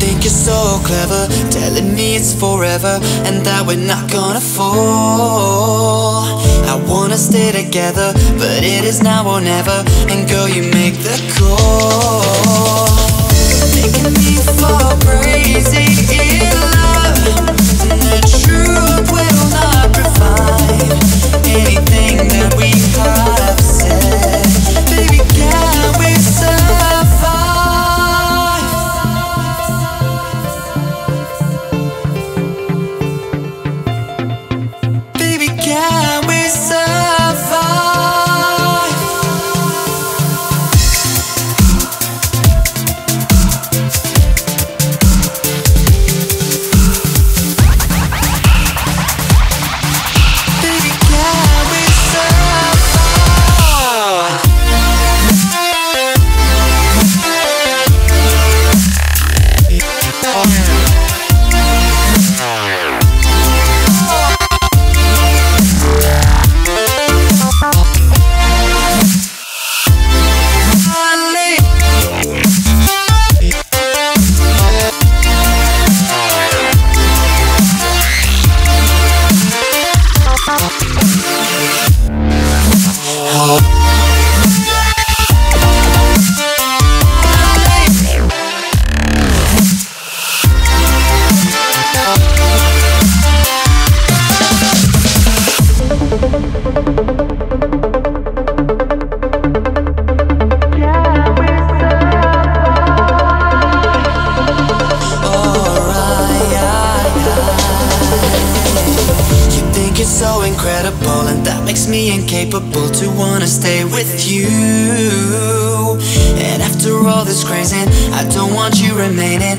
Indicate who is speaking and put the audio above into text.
Speaker 1: think you're so clever, telling me it's forever and that we're not gonna fall. I wanna stay together, but it is now or never. And girl, you make the call. So incredible, and that makes me incapable to wanna stay with you. And after all this crazy, I don't want you remaining.